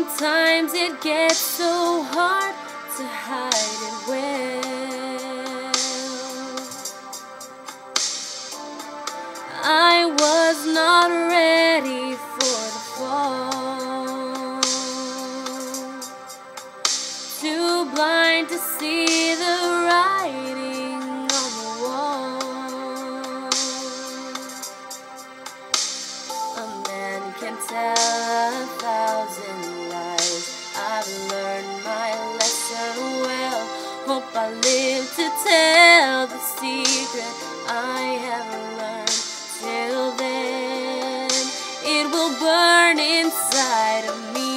Sometimes it gets so hard to hide it well. I was not ready for the fall. Too blind to see burn inside of me.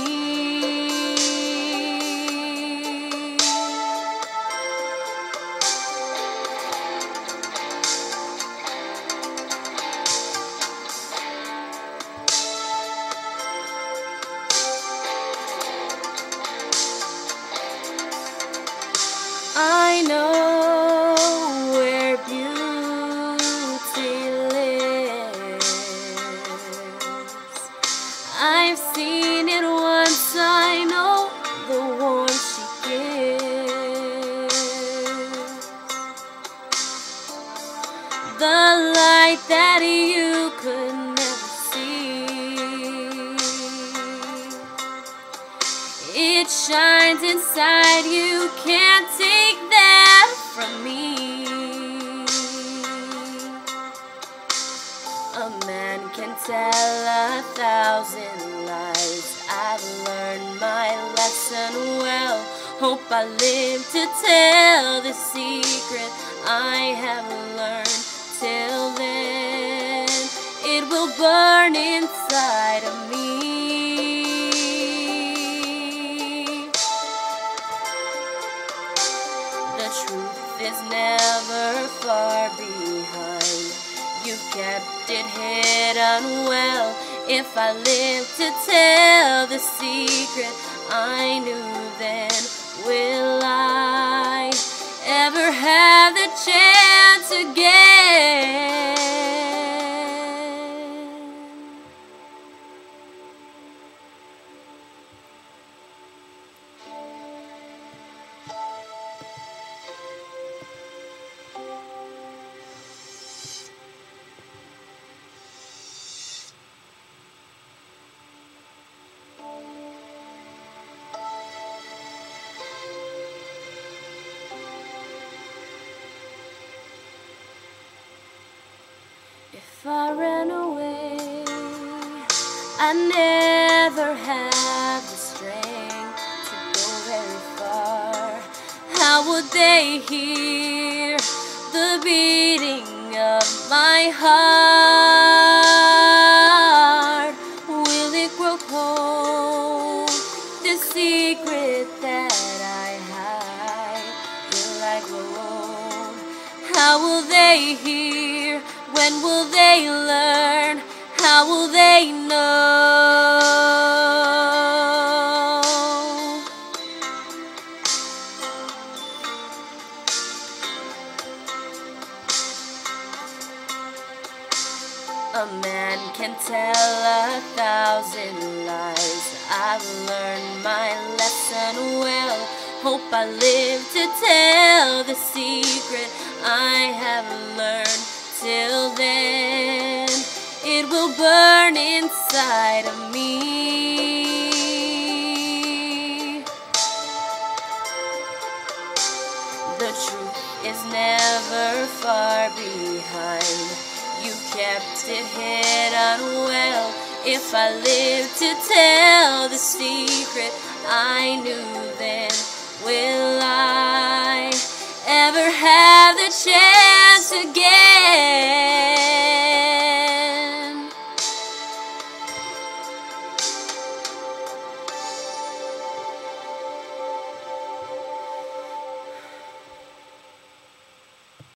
I've seen it once, I know the warmth she gives. The light that you could never see. It shines inside you, can't take that from me. Man can tell a thousand lies. I've learned my lesson well. Hope I live to tell the secret I have learned. Till then, it will burn inside of me. The truth is never far behind. You kept it hidden well. If I live to tell the secret I knew then, will I ever have If I ran away, I never had the strength to go very far. How would they hear the beating of my heart? Will it grow cold? The secret that I hide, will I grow old? How will they hear? When will they learn? How will they know? A man can tell a thousand lies. I've learned my lesson well. Hope I live to tell the secret I have learned. Till then, it will burn inside of me. The truth is never far behind. You kept it hidden well. If I live to tell the secret I knew then,